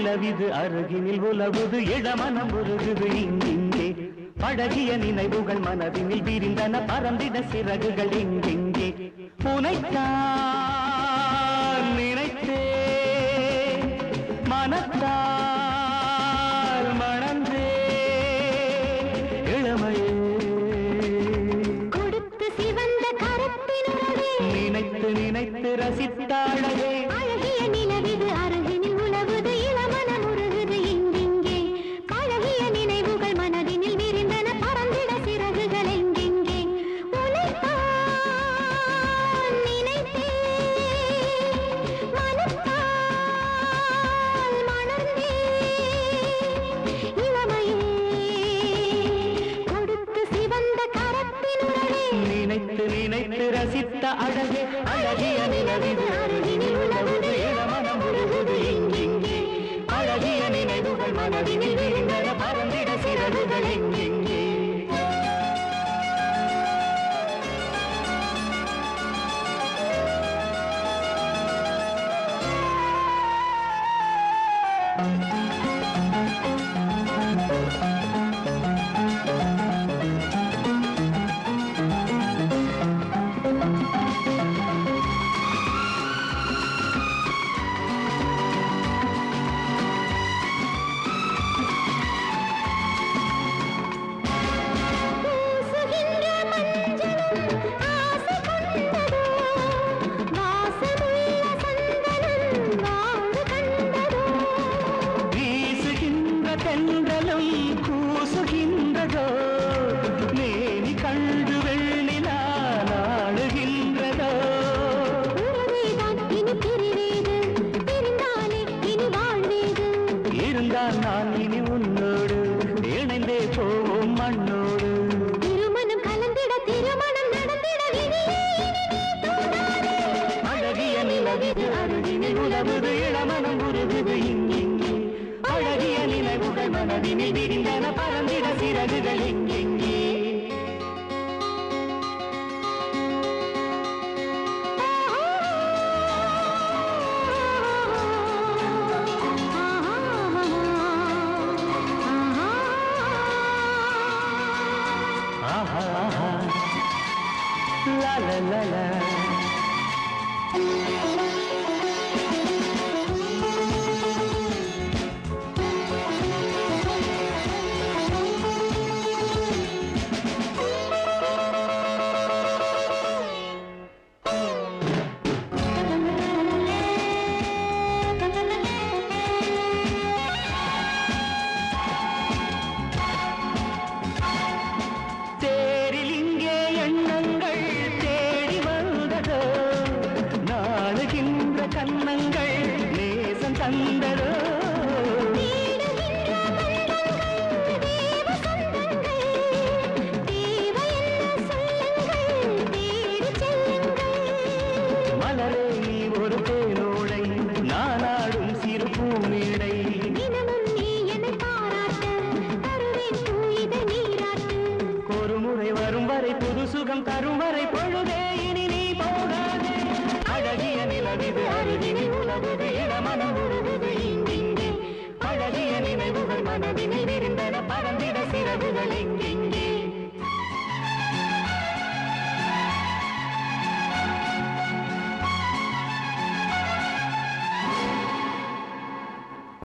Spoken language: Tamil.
நிலவிது அருகினில் உலவுது இளமனம் உருகுது இங்கிங்கே. பழகிய நினைவுகள் மனதினில் விரிந்தன பறந்திட சிறகுகள் எங்கெங்கே உனைத்தான் நினைத்தே மனத்தால் அழகே அழகிய நிலவிது அருகினில் தான் நான் இனி உன்னோடு இணைந்தே போவோம் மண்ணோடு திருமணம் கலந்திட திருமணம் நடந்திட. அழகிய நிலவிது அருகினில் உழவுது இளமனம் உருகுது இங்கெங்கே அழகிய நிலவுகள் மனதினில் விரிந்தன பறந்திட சிறகுகள் இங்கே. la la la. புது தரும் வரை பொழுதே இனி நீ போகாதே. அழகிய நிலவிது அருகினில் உலகுது இளமனம் உருகுது இங்கிங்கே. அழகிய நினைவுகள் மனதின்